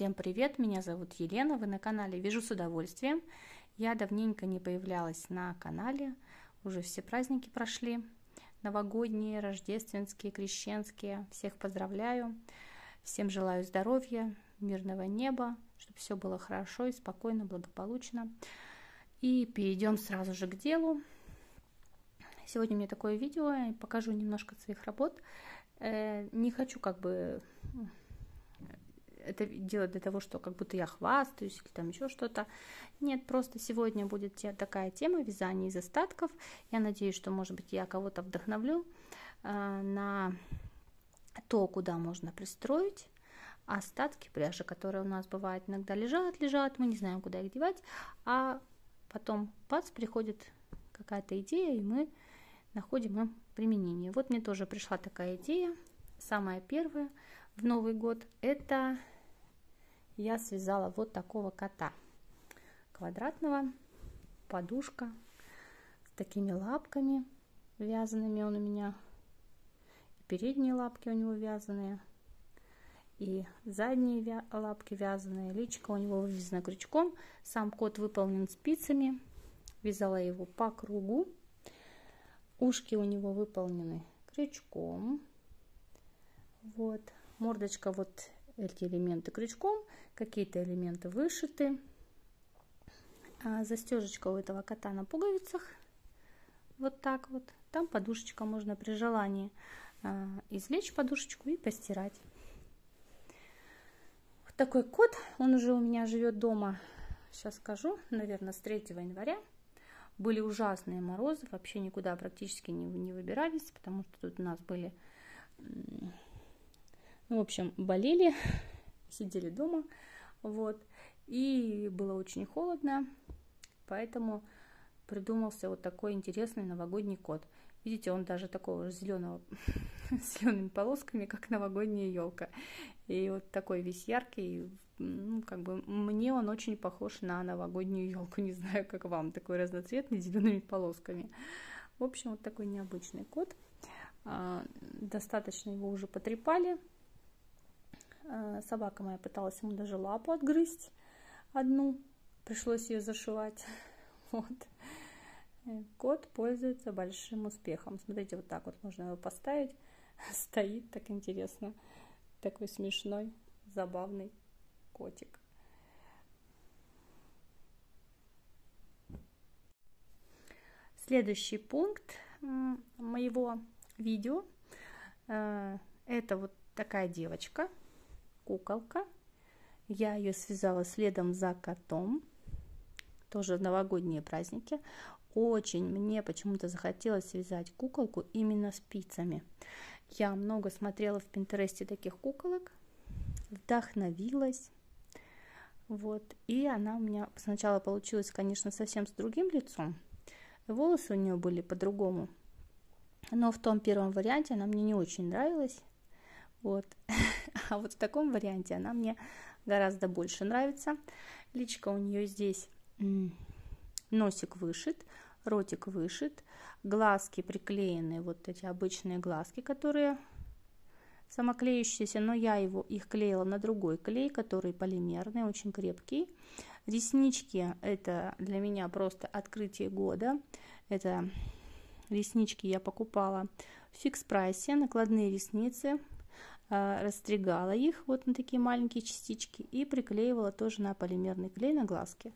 Всем привет, меня зовут Елена, вы на канале Вижу с удовольствием. Я давненько не появлялась на канале, уже все праздники прошли, новогодние, рождественские, крещенские. Всех поздравляю, всем желаю здоровья, мирного неба, чтобы все было хорошо и спокойно, благополучно. И перейдем сразу же к делу. Сегодня у меня такое видео, покажу немножко своих работ. Э, не хочу как бы это делать для того, что как будто я хвастаюсь или там еще что-то. Нет, просто сегодня будет такая тема вязания из остатков. Я надеюсь, что, может быть, я кого-то вдохновлю э, на то, куда можно пристроить остатки пряжи, которые у нас бывают иногда лежат, лежат, мы не знаем, куда их девать, а потом пац приходит какая-то идея, и мы находим им применение. Вот мне тоже пришла такая идея, самая первая в Новый год, это я связала вот такого кота. Квадратного, подушка с такими лапками вязаными он у меня, передние лапки у него вязаные, и задние вя лапки вязаные, личка у него вывязана крючком, сам кот выполнен спицами, вязала его по кругу, ушки у него выполнены крючком, вот, мордочка вот эти элементы крючком, какие-то элементы вышиты. А застежечка у этого кота на пуговицах. Вот так вот. Там подушечка можно при желании а, извлечь подушечку и постирать. Вот такой кот. Он уже у меня живет дома, сейчас скажу, наверное, с 3 января. Были ужасные морозы, вообще никуда практически не, не выбирались, потому что тут у нас были ну, в общем, болели, сидели дома, вот, и было очень холодно, поэтому придумался вот такой интересный новогодний кот. Видите, он даже такого зеленого, с зелеными полосками, как новогодняя елка. И вот такой весь яркий, ну, как бы мне он очень похож на новогоднюю елку. Не знаю, как вам, такой разноцветный, с зелеными полосками. В общем, вот такой необычный кот. А, достаточно его уже потрепали, собака моя пыталась ему даже лапу отгрызть одну. Пришлось ее зашивать. Вот. Э, кот пользуется большим успехом. Смотрите, вот так вот можно его поставить. Стоит так интересно. Такой смешной, забавный котик. Следующий пункт моего видео э, это вот такая девочка куколка. Я ее связала следом за котом. Тоже новогодние праздники. Очень мне почему-то захотелось связать куколку именно спицами. Я много смотрела в Пинтересте таких куколок, вдохновилась. Вот, и она у меня сначала получилась, конечно, совсем с другим лицом. Волосы у нее были по-другому. Но в том первом варианте она мне не очень нравилась. Вот. А вот в таком варианте она мне гораздо больше нравится. Личка у нее здесь носик вышит, ротик вышит, глазки приклеены, вот эти обычные глазки, которые самоклеющиеся, но я его, их клеила на другой клей, который полимерный, очень крепкий. Реснички это для меня просто открытие года. Это реснички я покупала в фикс прайсе, накладные ресницы растригала их вот на такие маленькие частички и приклеивала тоже на полимерный клей на глазки.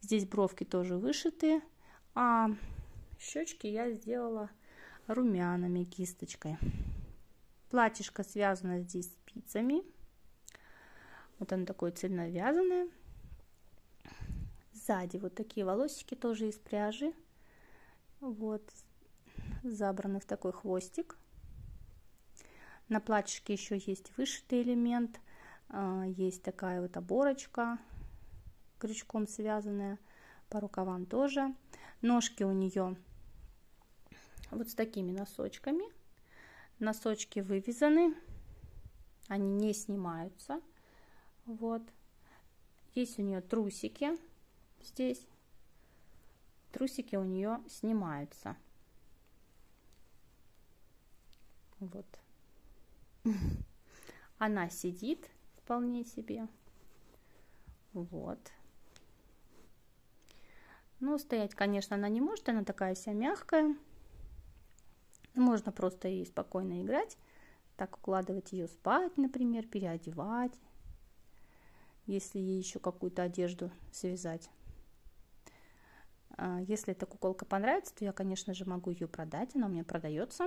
Здесь бровки тоже вышиты, а щечки я сделала румянами кисточкой. Платьишко связано здесь спицами. Вот оно такое цельновязанное. Сзади вот такие волосики тоже из пряжи. Вот, забраны в такой хвостик. На платьишке еще есть вышитый элемент, а, есть такая вот оборочка крючком связанная, по рукавам тоже. Ножки у нее вот с такими носочками. Носочки вывязаны, они не снимаются. Вот. Есть у нее трусики здесь. Трусики у нее снимаются. Вот. Она сидит вполне себе. Вот. Ну, стоять, конечно, она не может, она такая вся мягкая. Можно просто ей спокойно играть, так укладывать ее спать, например, переодевать, если ей еще какую-то одежду связать. А, если эта куколка понравится, то я, конечно же, могу ее продать, она у меня продается.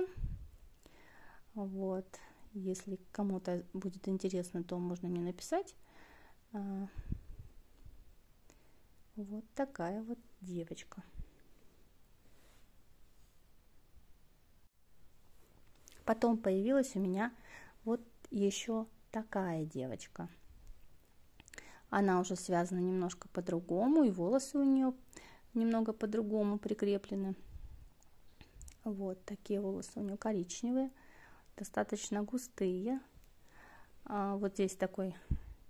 Вот, если кому-то будет интересно, то можно мне написать. А, вот такая вот девочка. Потом появилась у меня вот еще такая девочка. Она уже связана немножко по-другому, и волосы у нее немного по-другому прикреплены. Вот такие волосы у нее коричневые, достаточно густые. А вот здесь такой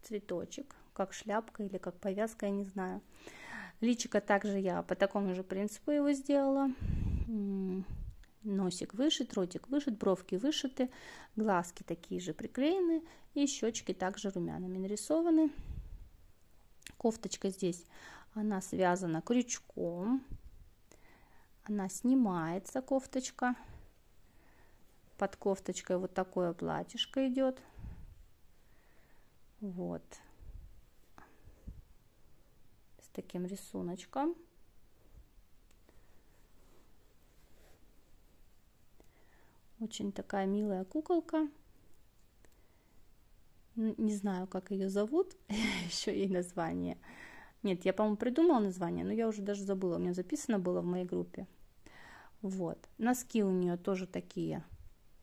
цветочек, как шляпка или как повязка, я не знаю. Личико также я по такому же принципу его сделала. Носик вышит, ротик вышит, бровки вышиты, глазки такие же приклеены и щечки также румянами нарисованы. Кофточка здесь, она связана крючком. Она снимается, кофточка. Под кофточкой вот такое платьишко идет. Вот. С таким рисуночком. Очень такая милая куколка. Не знаю, как ее зовут, еще ей название. Нет, я, по-моему, придумала название, но я уже даже забыла, у меня записано было в моей группе. Вот. Носки у нее тоже такие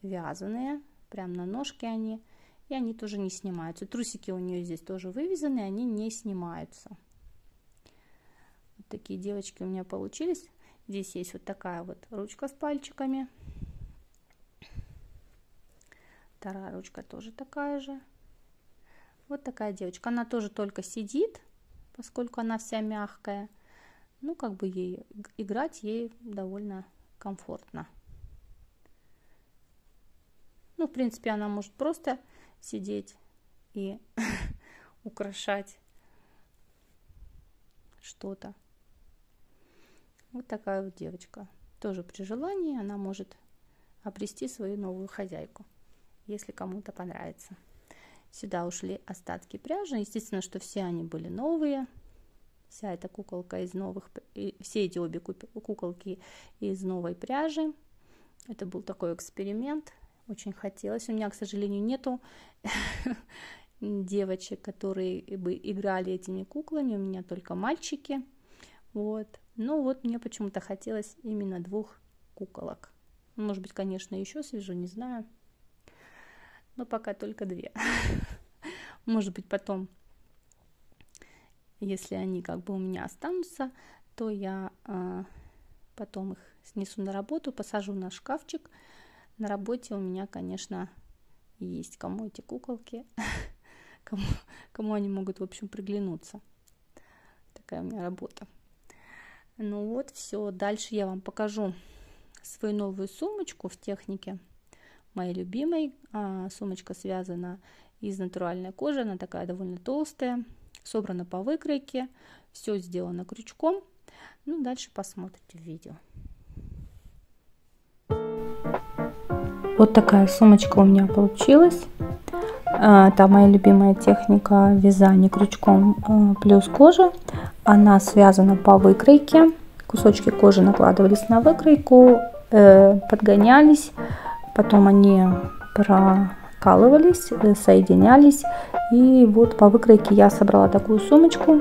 вязаные, прям на ножке они, и они тоже не снимаются. Трусики у нее здесь тоже вывязаны, они не снимаются. Вот такие девочки у меня получились. Здесь есть вот такая вот ручка с пальчиками. Вторая ручка тоже такая же. Вот такая девочка. Она тоже только сидит, поскольку она вся мягкая. Ну, как бы ей играть ей довольно комфортно. Ну, в принципе, она может просто сидеть и украшать что-то. Вот такая вот девочка. Тоже при желании она может обрести свою новую хозяйку, если кому-то понравится. Сюда ушли остатки пряжи. Естественно, что все они были новые. Вся эта куколка из новых, все эти обе куколки из новой пряжи. Это был такой эксперимент. Очень хотелось. У меня, к сожалению, нету девочек, которые бы играли этими куклами. У меня только мальчики. Вот. Но вот мне почему-то хотелось именно двух куколок. Может быть, конечно, еще свяжу, не знаю но пока только две. Может быть, потом, если они как бы у меня останутся, то я э, потом их снесу на работу, посажу на шкафчик. На работе у меня, конечно, есть кому эти куколки, кому, кому они могут, в общем, приглянуться. Такая у меня работа. Ну вот, все. Дальше я вам покажу свою новую сумочку в технике моей любимой. А, сумочка связана из натуральной кожи, она такая довольно толстая, собрана по выкройке, все сделано крючком. Ну, дальше посмотрите видео. Вот такая сумочка у меня получилась. А, это моя любимая техника вязания крючком а, плюс кожа. Она связана по выкройке. Кусочки кожи накладывались на выкройку, э, подгонялись потом они прокалывались, соединялись. И вот по выкройке я собрала такую сумочку.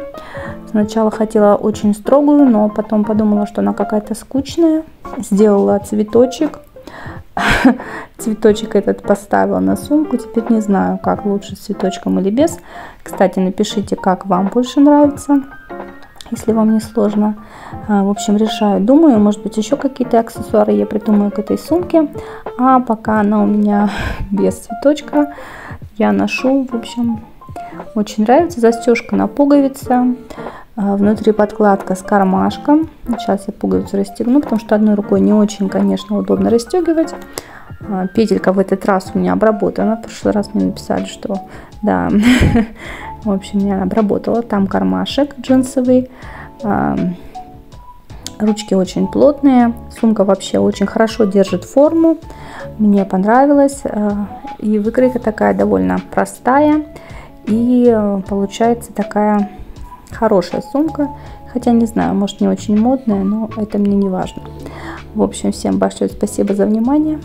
Сначала хотела очень строгую, но потом подумала, что она какая-то скучная. Сделала цветочек. Цветочек этот поставила на сумку. Теперь не знаю, как лучше с цветочком или без. Кстати, напишите, как вам больше нравится если вам не сложно. А, в общем, решаю. Думаю, может быть, еще какие-то аксессуары я придумаю к этой сумке. А пока она у меня без цветочка, я ношу, в общем, очень нравится. Застежка на пуговице. А, внутри подкладка с кармашком. Сейчас я пуговицу расстегну, потому что одной рукой не очень, конечно, удобно расстегивать. А, петелька в этот раз у меня обработана. В прошлый раз мне написали, что да, В общем, я обработала. Там кармашек джинсовый. Ручки очень плотные. Сумка вообще очень хорошо держит форму. Мне понравилось. И выкройка такая довольно простая. И э, получается такая хорошая сумка. Хотя не знаю, может не очень модная, но это мне не важно. В общем, всем большое спасибо за внимание.